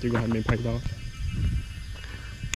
结果还没拍到。